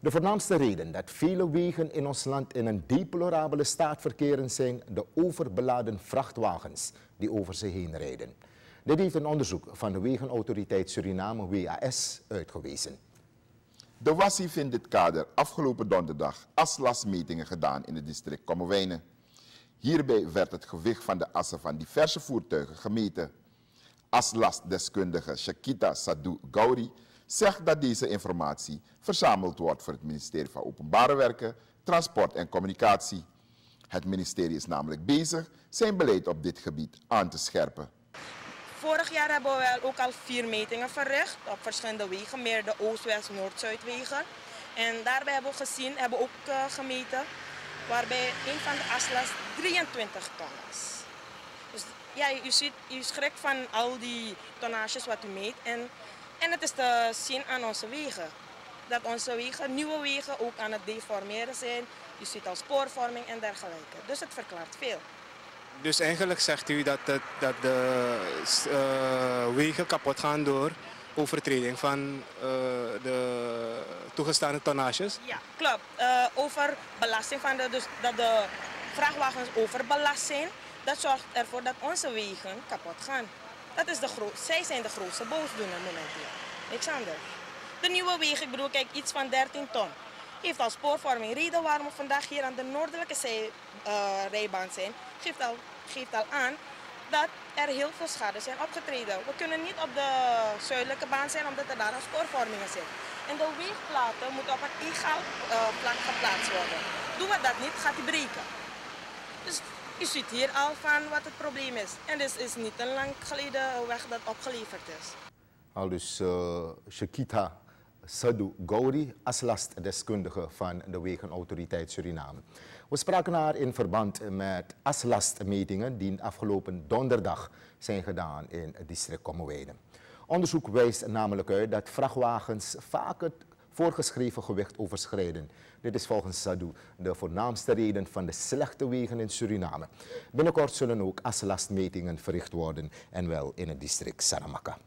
De voornaamste reden dat vele wegen in ons land in een deplorabele staat verkeren zijn de overbeladen vrachtwagens die over ze heen rijden. Dit heeft een onderzoek van de Wegenautoriteit Suriname WAS uitgewezen. De WAS heeft in dit kader afgelopen donderdag aslastmetingen gedaan in het district Kommerwijnen. Hierbij werd het gewicht van de assen van diverse voertuigen gemeten. Aslastdeskundige Shakita Sadou Gauri zegt dat deze informatie verzameld wordt voor het ministerie van Openbare Werken, Transport en Communicatie. Het ministerie is namelijk bezig zijn beleid op dit gebied aan te scherpen. Vorig jaar hebben we ook al vier metingen verricht op verschillende wegen, meer de Oost-, West-, Noord-, Zuidwegen. En daarbij hebben we gezien, hebben we ook uh, gemeten, waarbij een van de aslas 23 ton is. Dus ja, u, ziet, u schrikt van al die tonnages wat u meet. En en het is te zien aan onze wegen. Dat onze wegen, nieuwe wegen, ook aan het deformeren zijn. Je ziet al spoorvorming en dergelijke. Dus het verklaart veel. Dus eigenlijk zegt u dat, het, dat de uh, wegen kapot gaan door overtreding van uh, de toegestane tonnages? Ja, klopt. Uh, over belasting van de, dus dat de vrachtwagens overbelast zijn. Dat zorgt ervoor dat onze wegen kapot gaan. Dat is de groot, zij zijn de grootste boosdoener momenteel. Niks anders. De nieuwe wegen, ik bedoel, kijk, iets van 13 ton. Heeft al spoorvorming. Reden waarom we vandaag hier aan de noordelijke zij, uh, rijbaan zijn, geeft al, geeft al aan dat er heel veel schade zijn opgetreden. We kunnen niet op de zuidelijke baan zijn omdat er daar al spoorvormingen zijn. En de weegplaten moeten op een egaal uh, geplaatst worden. Doen we dat niet, gaat die breken. Dus je ziet hier al van wat het probleem is. En dit is niet een lang geleden weg dat opgeleverd is. Al dus uh, Shakita Sadhu Gauri als lastdeskundige van de Wegenautoriteit Suriname. We spraken haar in verband met aslastmetingen die afgelopen donderdag zijn gedaan in het district Kommerwijnen. Onderzoek wijst namelijk uit dat vrachtwagens vaak het voorgeschreven gewicht overschrijden. Dit is volgens Sadou de voornaamste reden van de slechte wegen in Suriname. Binnenkort zullen ook aslastmetingen verricht worden en wel in het district Saramaka.